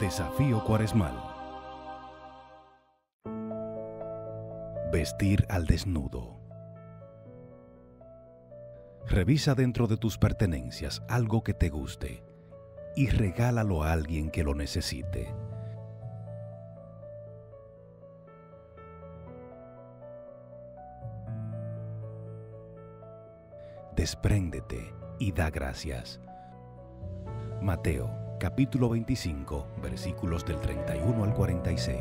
Desafío Cuaresmal. Vestir al desnudo. Revisa dentro de tus pertenencias algo que te guste y regálalo a alguien que lo necesite. Despréndete y da gracias. Mateo capítulo 25 versículos del 31 al 46.